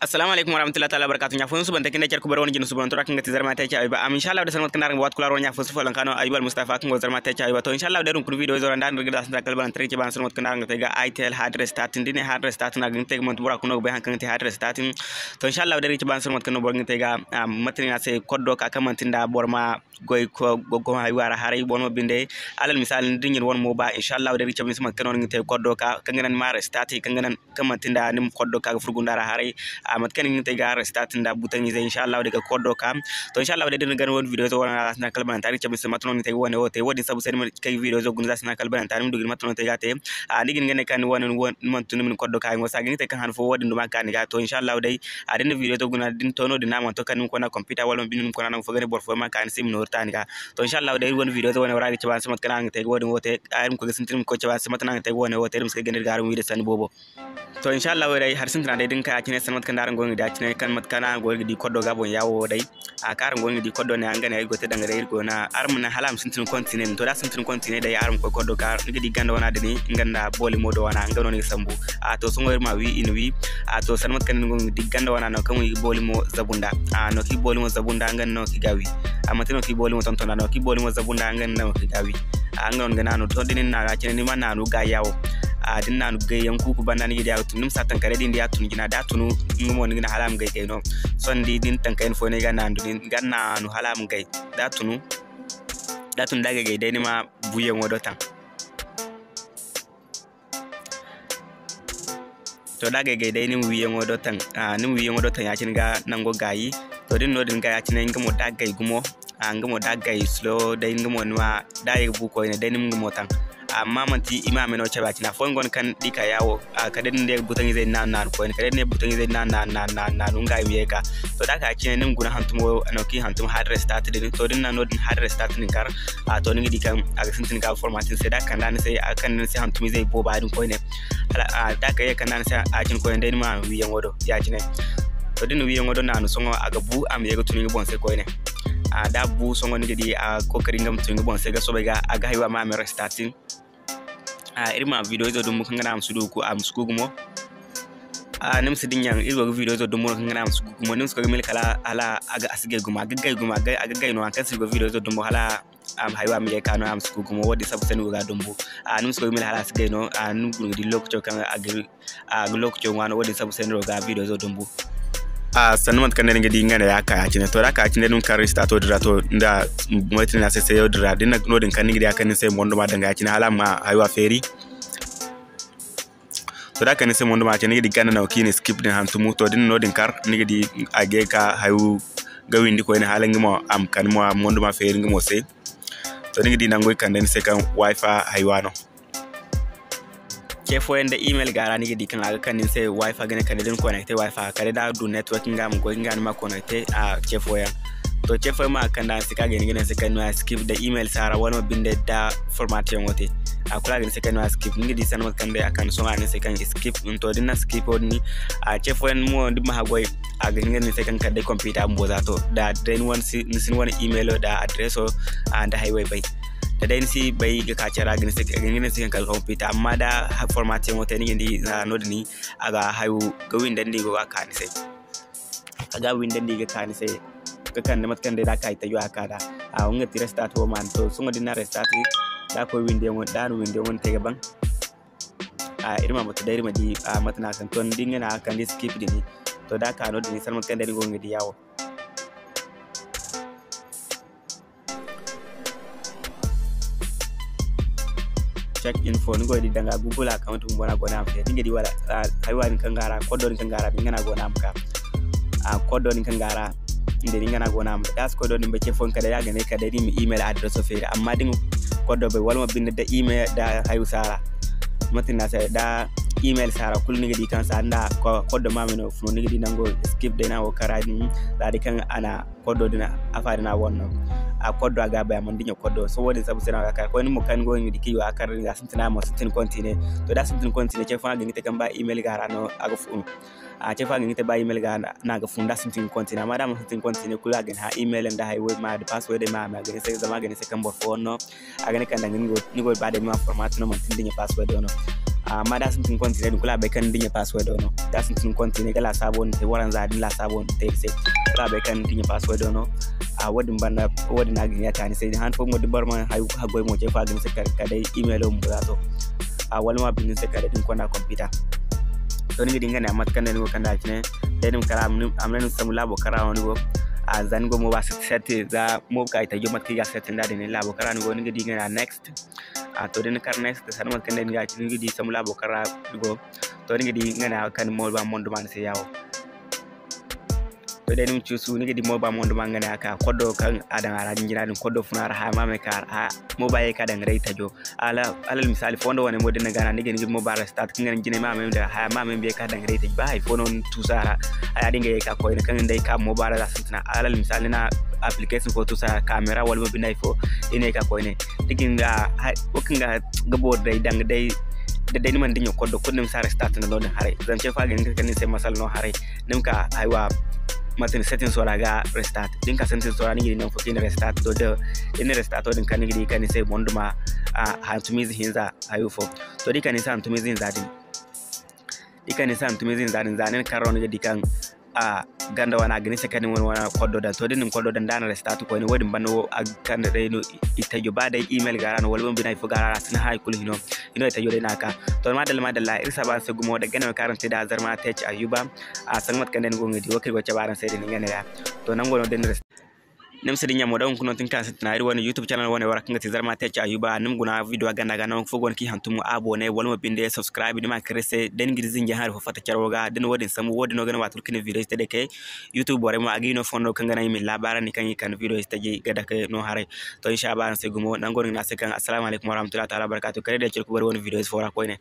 assalamu alaikum warahmatullahi taala wabarakatuh nya fonsu ban takinda kyar kubara wani ginu suban tura kinga tizar mata yake ayuba am insha Allah da sanar kana wat kular wani ya fonsu falan kano ayuba mustafa kinga zar mata yake ayuba to insha Allah da run kun video zora ndan rigda san takal ban trike ban sanar kana ngata ga itel address tatin dine address tatin agin te mont bura kuno be hankan te address tatin to insha Allah da rike ban sanar kana borgin te ga matrina sai koddo ka kamantin da borma goy ko gogo hay wara haray bonmo binde alal misal dingin won mo ba insha Allah da rike ban sanar kana ngate koddo ka kanganan mare stati kanganan kamantin da nim koddo ka furgundara haray amat kan ngi tega restat nda butan ngi inshallah daga koddo kam to inshallah da den gan won video zo wana na kalban tari chabi sama tono tega wona wote wodi sabu sen kay video zo gunza na kalban tari mdu gin matno tega te a digin ngene kan won man tunu min koddo kay ngosa gin te kan han fo wodi nduma kan ga to inshallah dai a den video zo guna din tono dina man to kan ko na computer wala bin ko na fo gane bor fo ma kan sim no tani ga. To inshallah dai won video zo wona wara chaban sama kan ngi tega wodi wote ayum ko gisin ko chaban sama tan ngi tega wona wote dum ske gane garum video san bobo. To inshallah dai har sin tan dai din ka kine san kan daran gongi da kine kan mat kana gongi di koddo gabon yawo dai. A kar gongi di koddo ne angana ay gote danga dai arm na halam sintin continent to da sintin continent dai arm ko koddo kar ngi di ganda wana dani nganda boli modo wana ngano ni sambu. A to songo ma wi in wi a to san mat kan gongi di ganda wana no kamu boli mo zabunda. A no ki boli mo zabunda ngan no ki gawi. Amma tino ki boli mo tontona no ki boli mo zabunda ngan no ki gawi. A ngon ngana no to dinin na ga kine ni man na no ga yawo a din nanu gay yan kuku banda ni gidi tun nim satan kare din dia tun gina da tunu ngumo ni gina halam gay kay no. Son di din tan kayin fo ne ga nan din ga nanu halam gay da tunu da tun daga gay dai ni ma buyen wodo tan to daga gay dai ni wiyen wodo tan a ni wiyen wodo tan ya cin ga nan go gayi to din no din ga ya cin ngamo da gay gumo a ngamo da gay slow dai ngamo ma da ya bu ko ne dai ni ngamo tan amma manti imame no chaba tina fo ngon kan dika yawo. A kaden ne butangi zai nan nan ko kaden ne butangi zai nan nan nan nan nan unga miye ka to da ka kine nim guna hantum no ki hantum hard restart din to ɗin nan no din hard restart din kar a to ni dikan a ga sintin ka formatin sai da kan dan sai a kan sai hantum zai bo ba din ko ne a da ka ye kan dan sai a kin ne ma wiyan wodo ya kine to din wiyan wodo na no songo aga bu am ye ga tuni bon sai ko ne a da bu songo ni gidi a ƙoƙari ngam tuni bon sai ga so ga aga hiwa ma me restarting a irma video zo dum kan am sudu ko am sugu mo a nim sidin yang irgo video zo dum kan am sugu mo nim sugu mil kala ala aga asige guma gagai guma ga aga gai no kan sigo video zo dum hala am haywa mi ka no am sugu mo wodi sabu senu ga dumbu a nim sugu mil hala asige no a nim gun di lokcho kan aga a lokcho ngano wodi sabu senu ga video zo dumbu a sannu man kanne ngadi ngana ya ka acine to ka acine dun kan resta to dira to nda mati na sai yo dira dinna no din kan ngadi akan sai mondo ma danga acine hala ma aywa feri. To da kan sai mondo ma acine ngadi ganna na kini skip din han tumu to din no din kar ngadi age ka hayu gawindi ko ene. Hala ngimo am kan mo mondo ma feri ngimo se. To ngadi nangoy kan den ka kan wifi haywano ke foyende email gara ni gidi kan aga kanin sai wifi gane kan din connecte wifi kare da du networking ga mu ko ngani ma connecte a ke foya. To ke foya ma kan da sika gani gane sika no skip da email sara wani binde da format yan wote a kula gani sika no skip ni gidi san kan da akan so ngani sika skip. To din na skip ni a ke foya mo di ma hagoy a gani gane sika kan da computer mbo za to. Da den one sin one email da address da highway bai da dai si bai ga kacera gani sai gani sai kan computer amma da formatin wata ni ndi na node ni aga hayu ga windan ndi go ka ni sai. Aga windan ndi ga ka ni sai. Ga kan mat kan da ka ita yo aka da. A unga ti restart ho man. To sunga dinna restart da ko winde mo da no winde mon te gaban. A irma mata da irma di a mata na kan. Ton dinga na kan di skip dini to da ka no dini salmat kan da ni go ngi yawo. Check info ni godi danga google account mo bona gona am te ngedi wala haywa ni kangara kodo ni kangara ni ngana gona am ka a kodo ni kangara inde ni ngana gona am das kodo ni be fon kada yaga ne kada ni email address o fere. Amma din kodo be walma binde da email da hayu sara. Matina sai da email sara kul ni gidi kan sanda ko kodo mami no funo ni gidi nango skip de na o karadi da kan ana kodo dina afari na wonno a agaba aga baya kodo. So wodi sabu sena ga ko ni mo kan go ngi kiyo ni ga sintina mo sintin kontine to da sintin kontine che fa ngi te kan email ga rano aga fu a che fa ngi te ba email ga na ga funda sintin kontine ma da mo sintin kontine kula ga ha email nda hay we ma da password ma ma ga se zama ga se kan bo fo no aga ne kan da ngi go ni go ba de ma format no mo tin dinyo password no amma da sun tun continue kula bai kan dinya password no da sun tun continue kala sabon te waran za din la sabon te se. Kula bai kan dinya password no a wadin banda wadin na ganya tani sai han fo modi bar man hayu ha goy mo je fa gin se ka dai email za to a wani ma bin se ka din kona computer. To ni dinga na mat kan ne kan da kine dai nim kara amna samu labo kara wani go. A zan go mo ba set za mo ka ita yo mat ki ga set da ne labo kara ni go ni dinga na next. A to den kar next kan ga kin gidi samu labo kara go. To ni gidi ngana kan ba sai yawo. To den mun cusu ni gidi mo ba mondo man ngana ka kodo kan adan ara jinjira din kodo funara ha ma me kar ha mo ba ye ka dan rai tajo ala ala misali fondo woni mo den gana ni gidi mo ba start. Kin ngana jine ma me da ha ma me be ka dan rai tajo ba hay fono tusara aya dinga ye ka ko ne kan dai ka mo ba da santina ala misali na application ko tusa camera wala mo binay fo ine ka ko ne digin ga wakin ga gabo dai dang dai da dai man dinyo koddo kuɗin sare start na lodin hare. Zan ce fa ganin kan sai masal no hare. Nim ka aiwa matin setting sora ga restart. Din ka setting sora ni nan fukin restart. Do da in restart din kan ni kan sai monduma a hantumizi hinza ayo fo to di kan sai hantumizi hinza din. Di kan sai hantumizi hinza din zanen karon ga dikan a ganda wana gani sekani wani wana koddo da to dinin koddo da dana restart ko ni wodin a ganda dai no ita yo ba dai email gara no walbon bina ifo gara sun hay kul hino ino ita yo dai naka to ma dal ma dal la irsa ba se gumo da gana karanta da azar ma ci ayuba a san mat kan den go ngidi wakil go baran sai din ngene ya. To nan gono den nim sidi nyamo don kuno tin kan sitina iri wani youtube channel wani wara kanga tizar ma techa ayuba. Nim guna video ganda gana fo gon ki hantumu abone wala mo binde subscribe dima krese den gidi zinja har fo fata charwoga den wodin samu wodin no gana watul kini video stede ke. Youtube wara mo agino fondo kanga na yimi labara ni kan kan video stede gada ke no hare. To insha Allah sai gumo nan gon na sai kan assalamu alaikum warahmatullahi ta'ala barakatuh kare da kirku bar wani video fora ko ne.